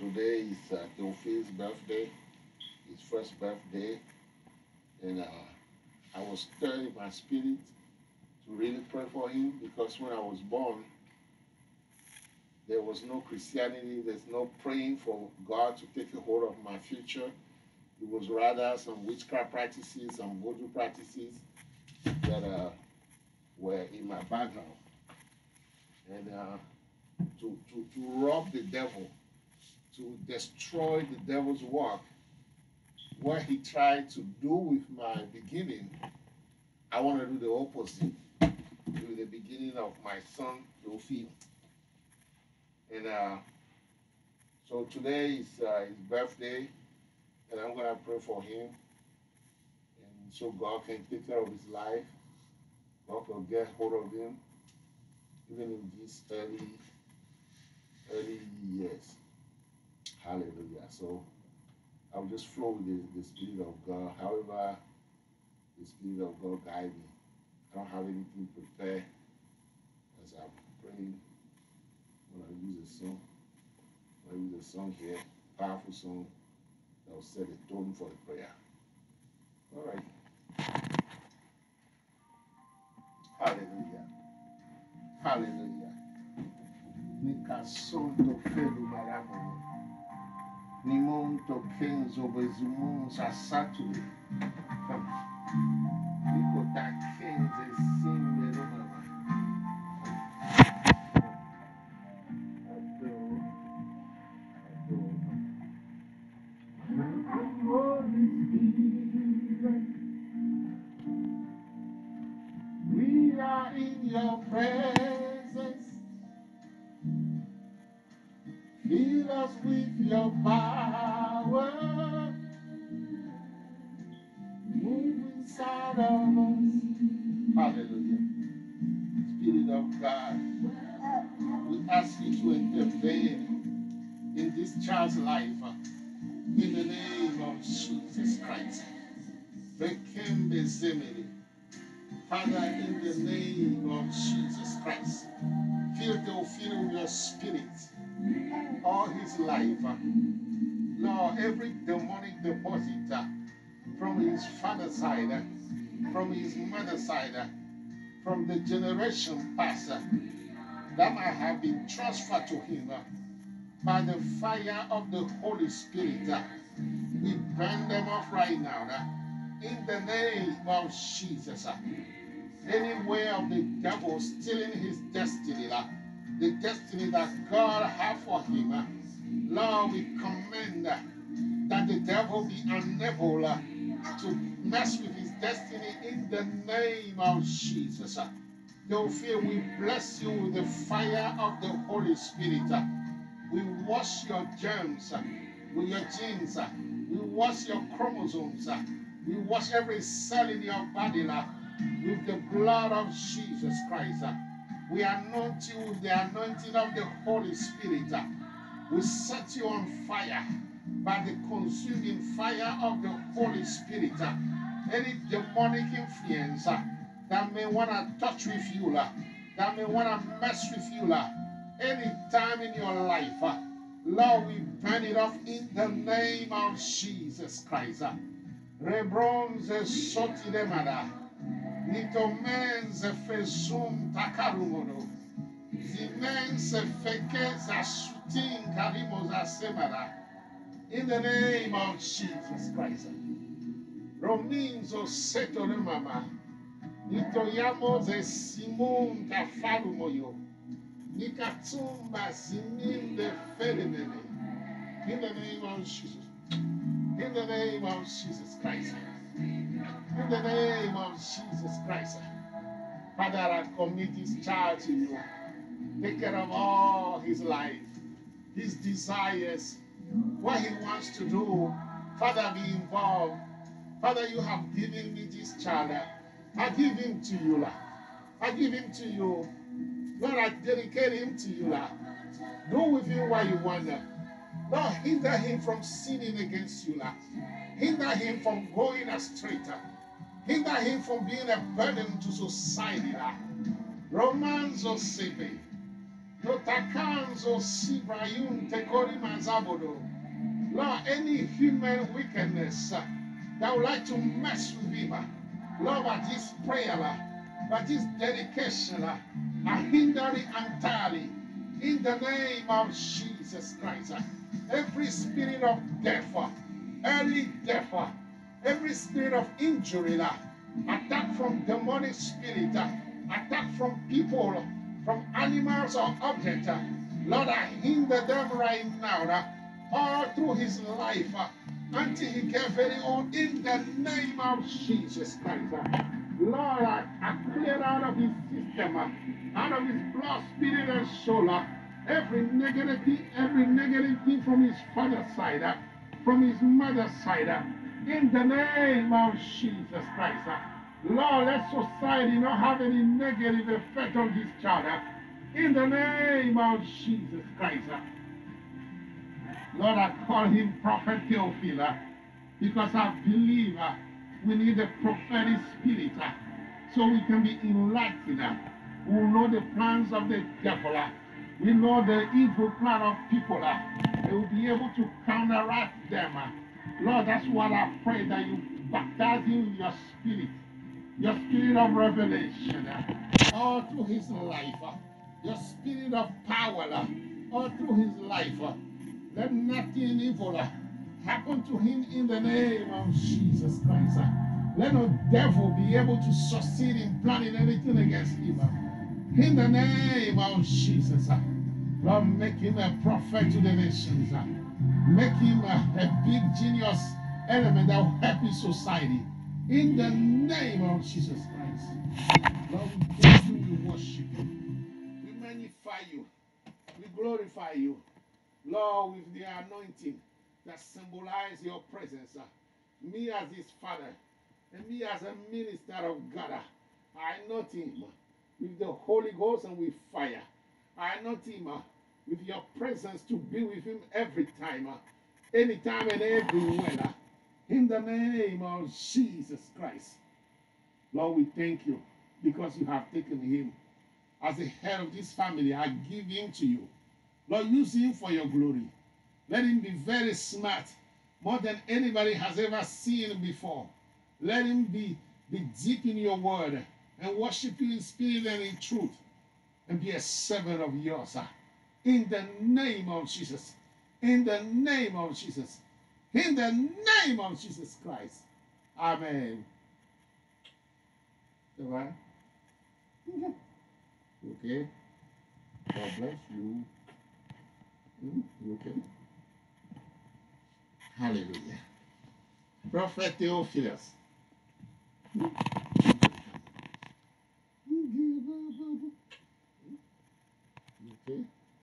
today is uh, birthday, his first birthday, and uh, I was stirred in my spirit to really pray for him because when I was born, there was no Christianity, there's no praying for God to take a hold of my future. It was rather some witchcraft practices, some voodoo practices that uh, were in my background. And uh, to, to, to rob the devil, to destroy the devil's work, what he tried to do with my beginning, I want to do the opposite with the beginning of my son, Theophile. And uh, so today is uh, his birthday, and I'm going to pray for him. And so God can take care of his life. God can get hold of him, even in these early, early years. Hallelujah. So I'll just flow with the, the Spirit of God. However, the Spirit of God guide me. I don't have anything prepared as I'm praying. When I use a song, I use a song here, powerful song that will set the tone for the prayer. All right. Hallelujah. Hallelujah. Nimonto Kenzo Besumun Sassaturi. Dico da Kenze Simbe Roma. We are in your presence. Us with your power. Move inside of us. Hallelujah. Spirit of God, we ask you to intervene in this child's life. Uh, in the name of Jesus Christ. Father, in the name of Jesus Christ. Fill the fill with your spirit all his life. Lord, every demonic deposit from his father's side, from his mother's side, from the generation past, that might have been transferred to him by the fire of the Holy Spirit. we burn them off right now. in the name of Jesus. Any way of the devil stealing his destiny, uh, the destiny that God had for him. uh, Lord, we commend uh, that the devil be unable uh, to mess with his destiny in the name of Jesus. uh. fear, we bless you with the fire of the Holy Spirit. We wash your germs with your genes. We wash your chromosomes. We wash every cell in your body with the blood of Jesus Christ. We anoint you with the anointing of the Holy Spirit. We set you on fire by the consuming fire of the Holy Spirit. Any demonic influence that may want to touch with you, that may want to mess with you, any time in your life, Lord, we burn it off in the name of Jesus Christ. Rebronze soti de mada. In the name of Jesus Christ. Rominzo seto de mama. Nitoyamo ze simon kafarumoyo. Nikatumba felemene. In the name of Jesus. In the name of Jesus Christ. In the name of Jesus Father, I commit this child to you. Take care of all his life, his desires, what he wants to do. Father, be involved. Father, you have given me this child. I give him to you. Lord. I give him to you. Lord, I dedicate him to you. Lord. Do with him what you want. Lord, hinder him from sinning against you. Lord. Hinder him from going astray. Lord. Hinder him from being a burden to society. Romanzo sebe. Yotakanzo sibrayun tekoriman Zabodo. Lord, any human wickedness uh, that would like to mess with him, uh, Lord, by this prayer, uh, by this dedication, uh, I hinder it entirely in the name of Jesus Christ. uh. Every spirit of death, uh, early death, uh, every spirit of injury, attack from demonic spirit, attack from people, from animals or objects. Lord, I hinder them right now, all through his life, until he get very old, in the name of Jesus Christ. Lord, I, I clear out of his system, out of his blood, spirit, and soul, every negative thing, every negative thing from his father's side, from his mother's side, in the name of Jesus Christ. uh. Lord, let society not have any negative effect on this child. uh, in the name of Jesus Christ. uh. Lord, I call him Prophet Theophile uh, because I believe we need a prophetic spirit so we can be enlightened. We know the plans of the devil. We know the evil plan of people. They will be able to counteract them. Lord, that's what I pray that you baptize him with your spirit, your spirit of revelation, all through his life, your spirit of power, all through his life. Let nothing evil happen to him in the name of Jesus Christ. Let no devil be able to succeed in planning anything against him. In the name of Jesus. Lord, make him a prophet to the nations. Make him a, a big genius element that will help his society. In the name of Jesus Christ. Lord, we thank you, we worship you. We magnify you. We glorify you. Lord, with the anointing that symbolize your presence. uh, me as his father, and me as a minister of God, uh, I anoint him with the Holy Ghost and with fire. I anoint him uh, with your presence to be with him every time, uh, anytime and everywhere. uh, in the name of Jesus Christ. Lord, we thank you because you have taken him as the head of this family. I give him to you. Lord, use him for your glory. Let him be very smart, more than anybody has ever seen before. Let him be, be deep in your word and worship you in spirit and in truth and be a servant of yours. In the name of Jesus. In the name of Jesus. In the name of Jesus Christ. Amen. Right? Okay. God bless you. Hmm, okay? Hallelujah. Prophet Theophilus. You